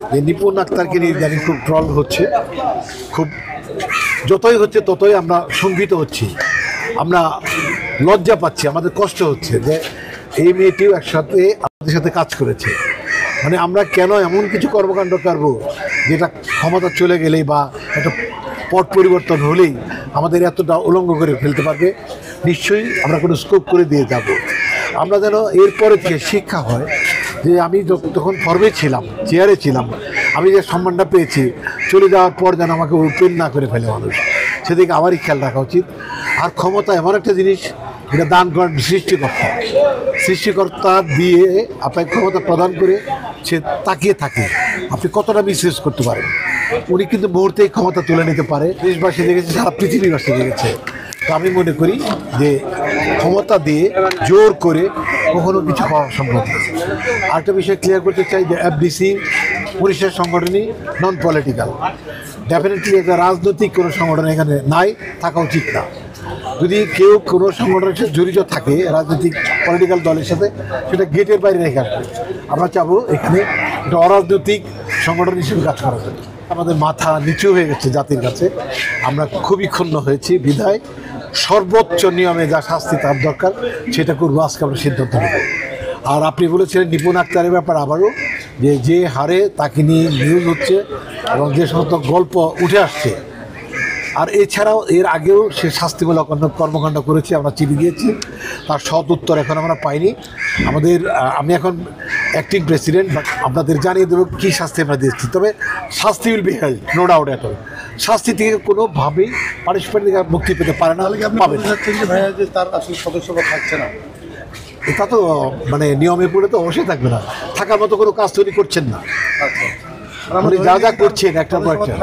যে নিপুণ আক্তারকে নিয়ে জানি খুব ট্রল হচ্ছে, খুব যতই হচ্ছে ততই আমরা শঙ্কিত হচ্ছি। আমরা লজ্জা পাচ্ছি, আমাদের কষ্ট হচ্ছে যে এই মেয়েটিও একসাথে আমাদের সাথে কাজ করেছে। মানে আমরা কেন এমন কিছু কর্মকাণ্ড করব যেটা ক্ষমতা চলে গেলেই বা একটা পট পরিবর্তন হলেই আমাদের এতটা উলঙ্গ করে ফেলতে পারবে? নিশ্চয়ই আমরা কোনো স্কোপ করে দিয়ে যাব। আমরা যেন এরপরে থেকে শিক্ষা হয় যে আমি যখ- তখন ফর্মে ছিলাম চেয়ারে ছিলাম। আমি যে সম্মানটা পেয়েছি, চলে যাওয়ার পর যেন আমাকে ওপেন না করে ফেলে মানুষ। সেদিকে আমারই খেয়াল রাখা উচিত। আর ক্ষমতা এমন একটা জিনিস এটা দান করেন সৃষ্টিকর্তা। সৃষ্টিকর্তা দিয়ে আপনাকে ক্ষমতা প্রদান করে সে তাকিয়ে থাকে। আপনি কতটা মিসইউজ করতে পারেন? উনি কিন্তু মুহূর্তেই ক্ষমতা তুলে নিতে পারে। দেশবাসী দেখেছে, সারা পৃথিবীবাসী দেখেছে। তো আমি মনে করি যে ক্ষমতা দিয়ে জোর করে কখনো কিছু হওয়া সম্ভব না আরেকটা বিষয় ক্লিয়ার করতে চাই যে এফডিসি পরিষ্কার সংগঠনই নন পলিটিক্যাল ডেফিনেটলি একটা রাজনৈতিক কোনো সংগঠন এখানে নাই, থাকা উচিত না। যদি কেউ কোনো সংগঠনের সাথে জড়িত থাকে, রাজনৈতিক পলিটিক্যাল দলের সাথে, সেটা গেটের বাইরে রেখে আসবে। আমরা চাবো এখানে একটা অরাজনৈতিক সংগঠন হিসেবে কাজ করা যাবে। আমাদের মাথা নিচু হয়ে গেছে জাতির কাছে। আমরা খুবই ক্ষুণ্ণ হয়েছি বিধায় সর্বোচ্চ নিয়মে যা শাস্তি তার দরকার, সেটা করব, আজকে আমরা সিদ্ধান্ত নেব। আর আপনি বলেছিলেন নিপুণ আক্তারের ব্যাপার আবারও, যে যে হারে তাকে নিয়ে নিউজ হচ্ছে এবং যে সমস্ত গল্প উঠে আসছে। আর এছাড়াও এর আগেও সে শাস্তিমূলক কর্মকাণ্ড করেছে, আমরা চিঠি দিয়েছি। তার সৎ উত্তর এখন আমরা পাইনি। আমাদের আমি এখন অ্যাক্টিং প্রেসিডেন্ট বাট আপনাদের জানিয়ে দেবো কী শাস্তি আমরা দিচ্ছি তবে শাস্তি will be held no doubt এত শাস্তি থেকে কোনোভাবেই পানিশমেন্ট থেকে মুক্তি পেতে পারে না পাবে ভাইয়া যে তার আসলে সদস্যরা থাকছে না? এটা তো মানে নিয়মে পড়ে তো অবশ্যই থাকবে না। থাকার মতো কোনো কাজ তৈরি করছেন না। আচ্ছা। আর আমরা মানে যা যা করছেন একটা পর একটা।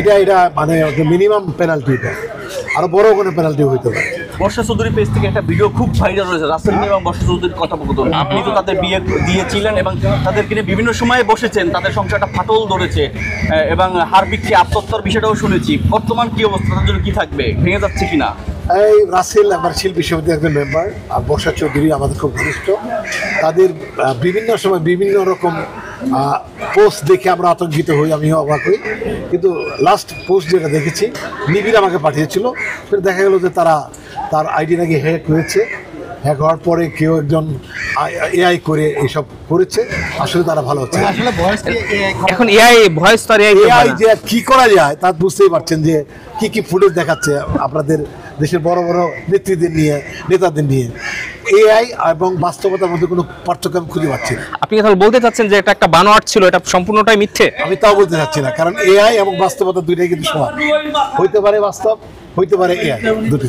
এটা এটা মানে মিনিমাম পেনাল্টি এটা। আরও বড় কোনো পেনাল্টি হইতে পারে। বর্ষা চৌধুরী পেজ থেকে একটা ভিডিও খুব ভাইরাল হয়েছে রাসেল মিয়া এবং বর্ষা চৌধুরীর কথোপকথন আপনি তো তাদের বিয়ে দিয়েছিলেন এবং তাদেরকে নিয়ে বিভিন্ন সময়ে বসেছেন, তাদের সংসারটা ফাটল ধরেছে এবং হারবিককে আত্মহত্যার বিষয়টাও শুনেছি, বর্তমান কি অবস্থা, তাদের জন্য কি থাকবে, ভেঙে যাচ্ছে কিনা? এই রাসেল আমার শিল্পী সমিতির একজন মেম্বার আর বর্ষা চৌধুরী আমাদের খুব ঘনিষ্ঠ। তাদের বিভিন্ন সময় বিভিন্ন রকম পোস্ট দেখে আমরা আতঙ্কিত হই, আমিও অবাক হই। কিন্তু লাস্ট পোস্ট যেটা দেখেছি, নিবিড় আমাকে পাঠিয়েছিল। সেটা দেখা গেল যে তারা তার আইডি নাকি হ্যাক হয়েছে। হ্যাক হওয়ার পরে কেউ একজন এআই করে এসব করেছে। আসলে তারা ভালো হচ্ছে। আসলে ভয়েস এখন এআই ভয়েস তো এআই এআই যে কি করা যায় তা বুঝতেই পারছেন যে কি কি ফুটেজ দেখাচ্ছে আপনাদের দেশের বড় বড় নেত্রীদের নিয়ে নেতাদের নিয়ে। এআই এবং বাস্তবতার মধ্যে কোনো পার্থক্য আমি খুঁজে পাচ্ছি না। আপনি তাহলে বলতে চাচ্ছেন যে এটা একটা বানোয়াট ছিল এটা সম্পূর্ণটাই মিথ্যে? আমি তাও বলতে চাচ্ছি না কারণ এআই এবং বাস্তবতা দুইটাই কিন্তু সমান। হইতে পারে বাস্তব হইতে পারে এআই দুটি